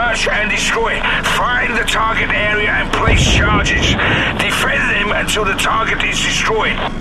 Search and destroy. Find the target area and place charges. Defend them until the target is destroyed.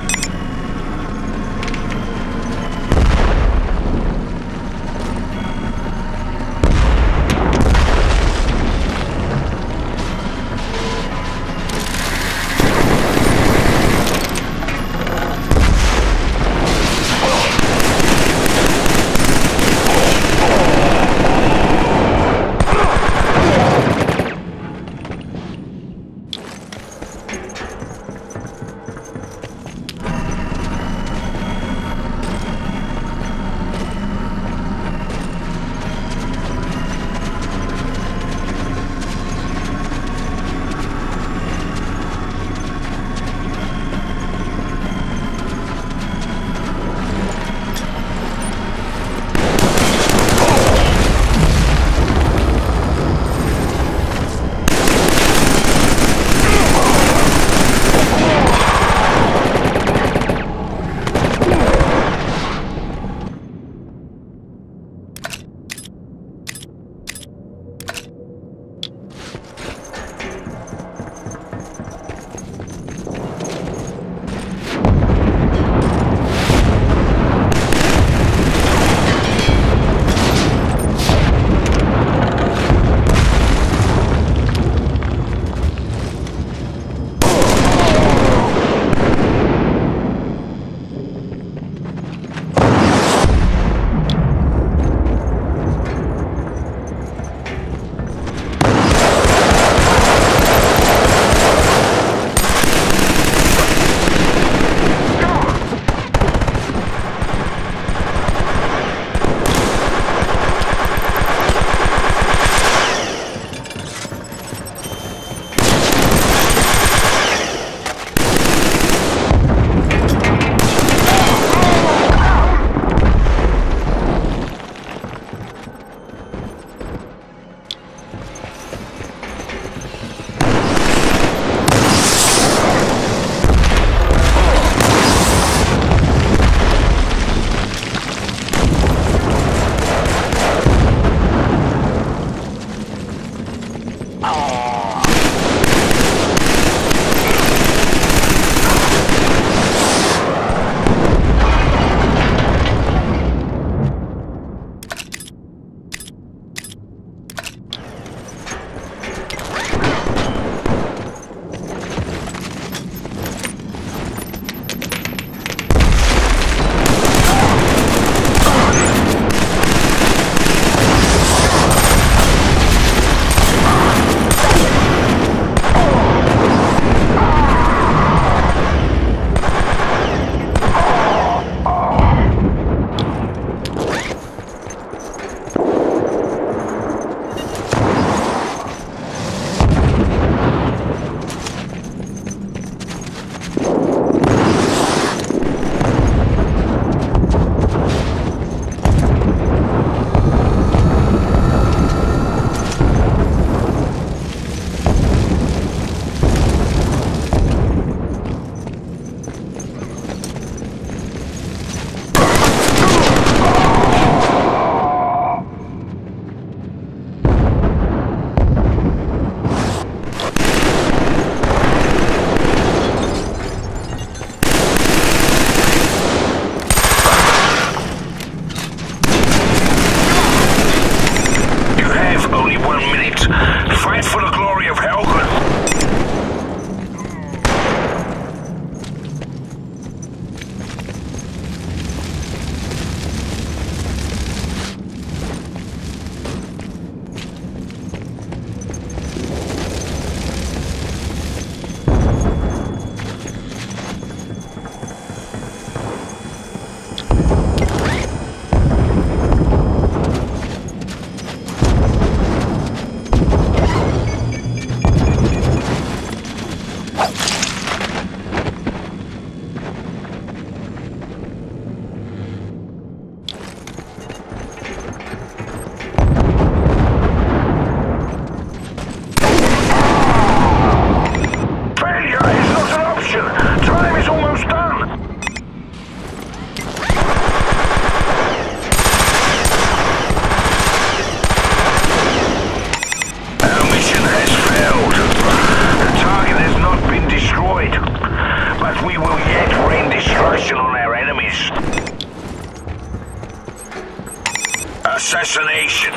Assassination.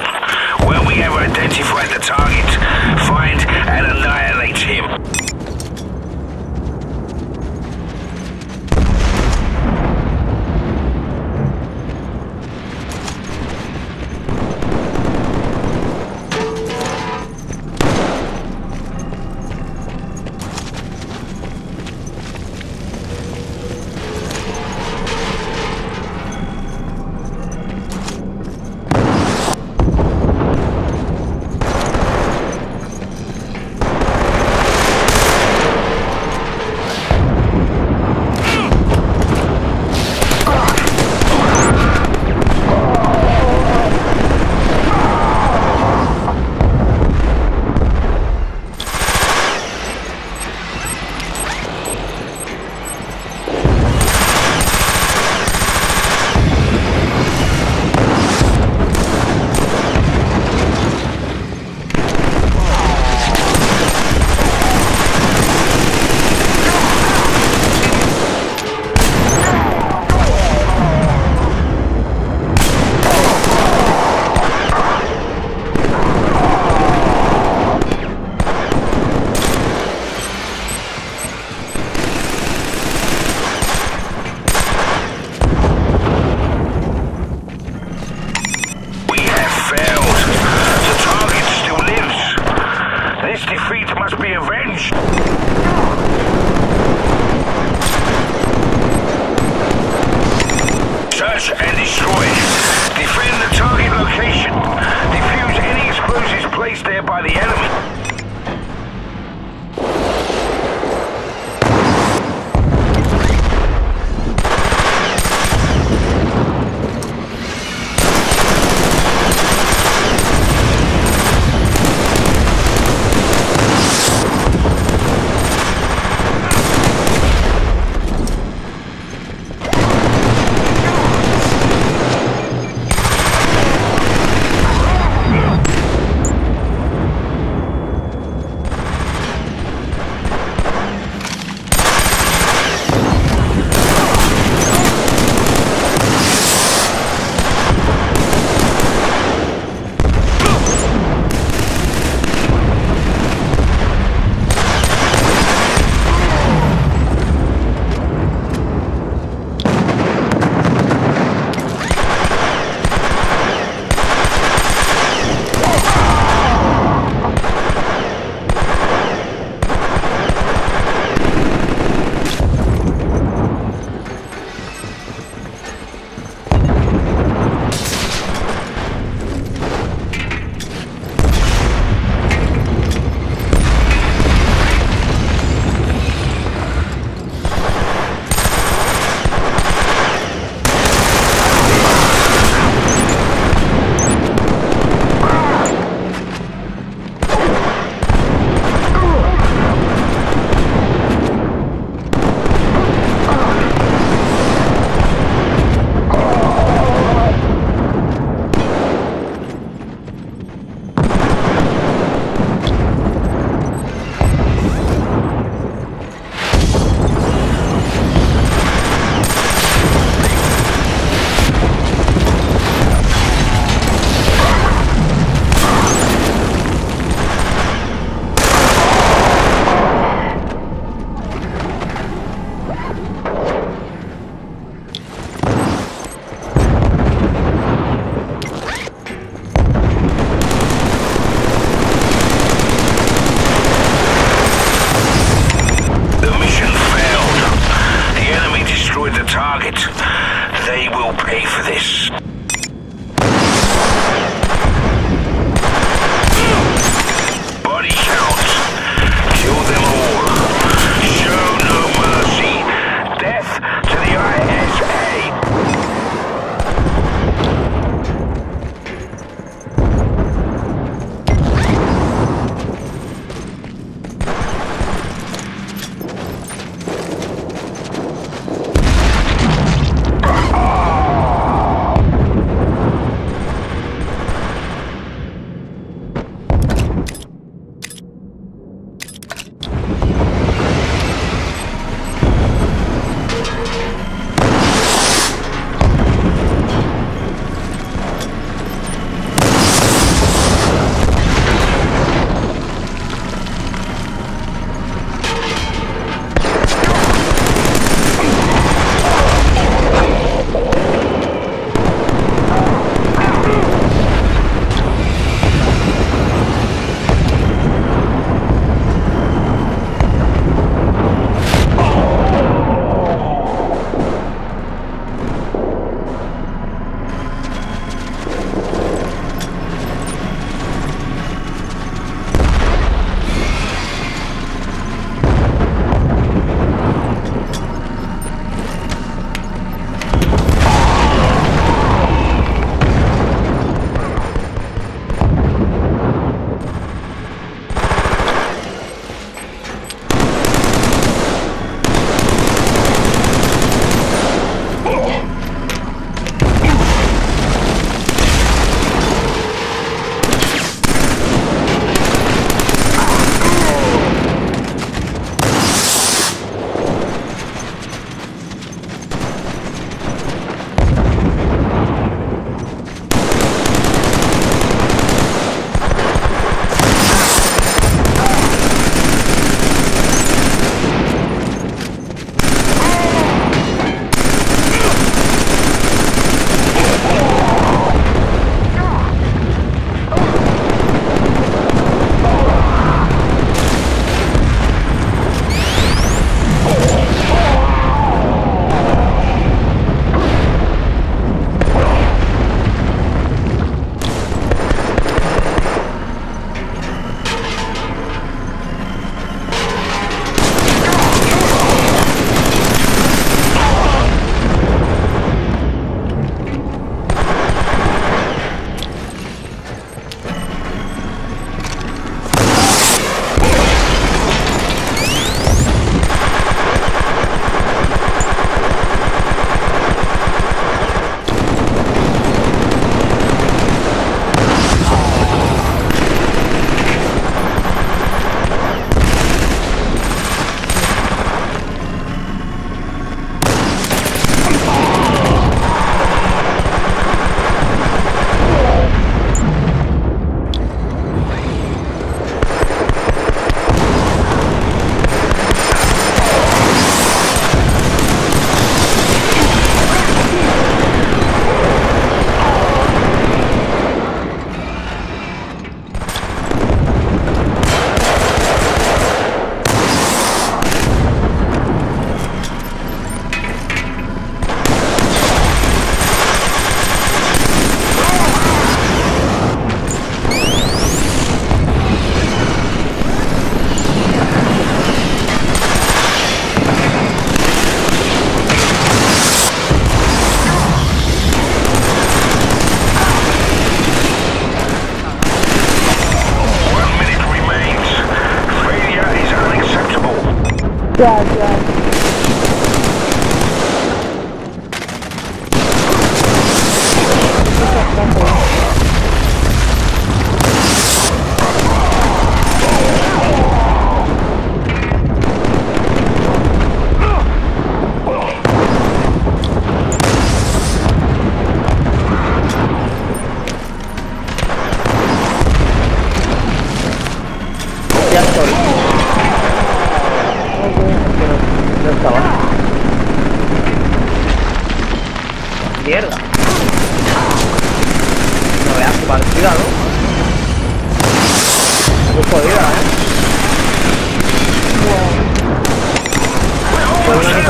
When we have identified the target, find and annihilate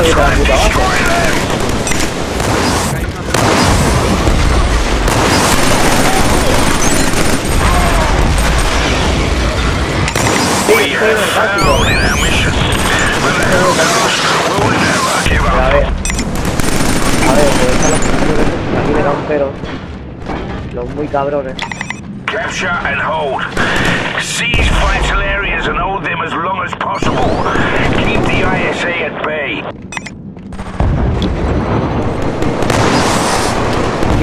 Fue una cosa de la puta abajo. Sí, We have failed in our mission. But the Hellcast will never give up. A. Aquí me dan pero. Los muy cabrones. Capture and hold. Seize vital areas and hold them as long as possible. Keep the ISA at bay.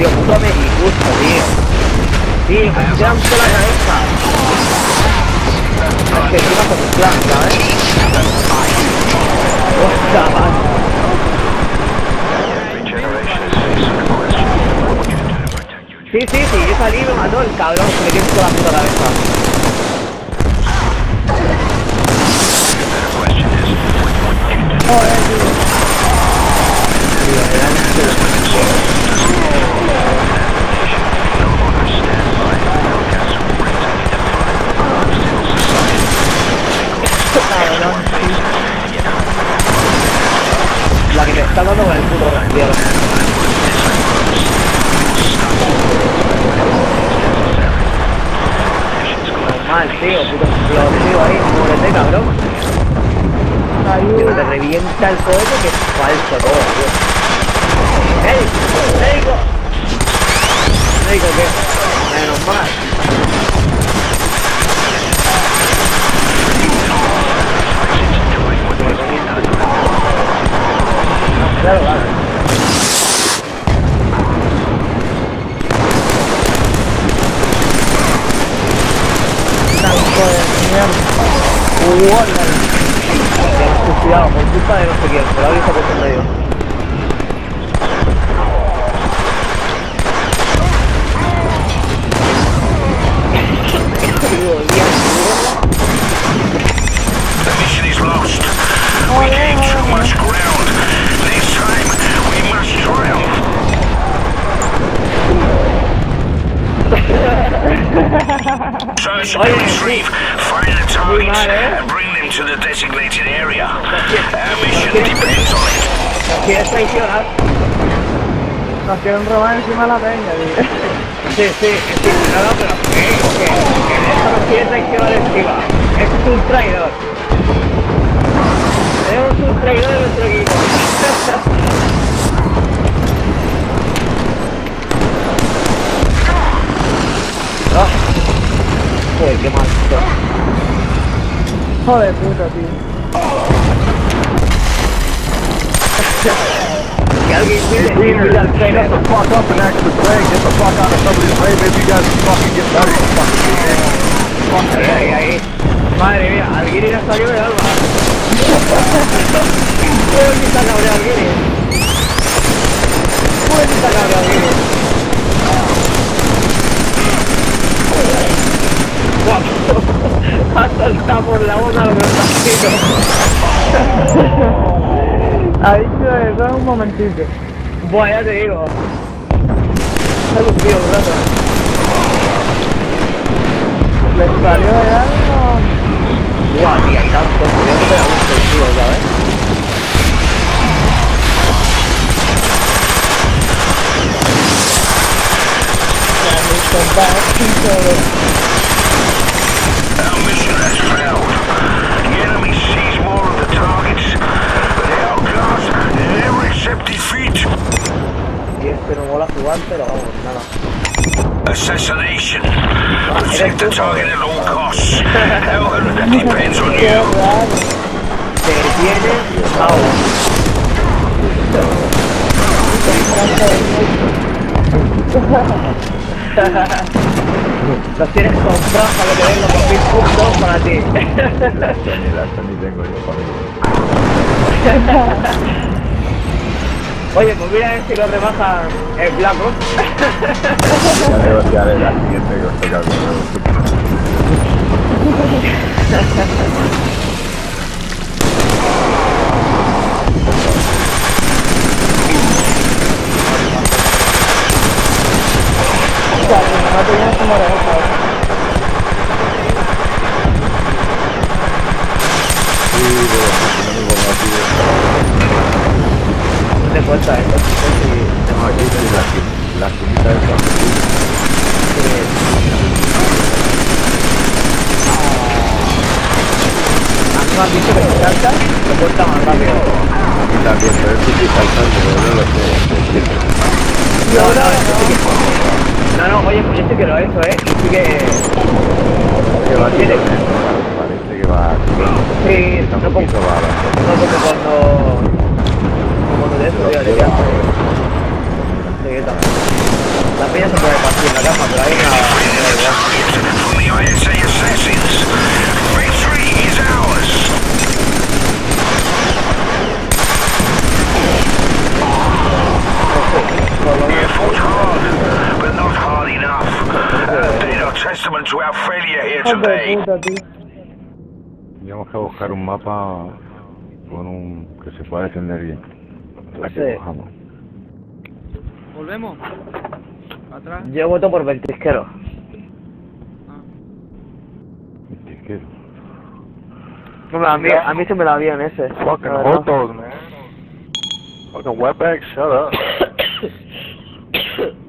Tío, puto me disgusta, tío. Tío, me tiran por la cabeza. Es que encima con un plan, ¿sabes? Hostia, man. Sí, sí, sí, yo salí y me mató el cabrón que me tiene toda la puta cabeza. Tío, me da un La que te está dando con el puto tío. Normal, tío, puto explosivo ahí, muérete, cabrón. Pero te revienta el cohete que es falso todo, tío. ¡Médico! ¡Médico! ¿Médico qué? Menos mal. Claro, claro. Tanto de mierda. ¡Guarda! Cuidado, por culpa de no sé quién, pero alguien se ha puesto en medio. The mission is lost. We gained too much ground. Search and retrieve. Find the targets and bring them to the designated area. Our mission depends on it. ¿Quieres traicionar? Nos quieren robar encima la peña, tío. Sí, sí, sí, no, no, pero ¿qué? ¿Qué? ¿Que esto nos quiere traicionar encima? Es un traidor. Tenemos un traidor en nuestro equipo. Ah. Joder, qué mal. Joder, puta, tío. Que alguien quiere ir al traidor. the fuck up and actually play. Get the fuck out of somebody's way. Maybe you guys can fucking get better. Fucking Ahí, ahí, ahí. Madre mía, Alguiri ha salido de alma. Uy, que está cabreado Alguiri. Uy, que está cabreado Alguiri. Guau. Ha saltado por la boca lo que está. Ha dicho eso en un momentito. Buah, ya te digo. Ha lucido un. Le salió de algo. Buah, tía, tanto. Yo no te gusto el tío, ¿sabes? Our The target at all costs. Elden depends on you. Sí, que tiene agua. Los tienes comprados para que te den los 2000 puntos para ti. Ni la ni tengo yo para mí. Oye, pues mira a ver si lo rebajan el Black Ops. Ya negociaré la siguiente que os toca oreja. Sí, te cuesta esto. No, aquí la, esa. ¿No has visto que más rápido. Aquí también, pero esto sí saltando, pero no lo sé. No, no, oye, pues yo sí que lo he hecho, ¿eh? Sí que... Va ¿eh? Parece que va. Sí, no como cuando... Cuando de eso, tío, de que hace... Sí, también. La peña se puede partir en la cama, pero ahí que buscar un mapa con un que se pueda defender bien. Pues la que sí. cojamos. ¿Volvemos? ¿Atrás? Yo voto por ventisquero. Ah. Ventisquero. No, a mí, a mí se me da bien ese. Fucking hot man. Fucking wetback, shut up.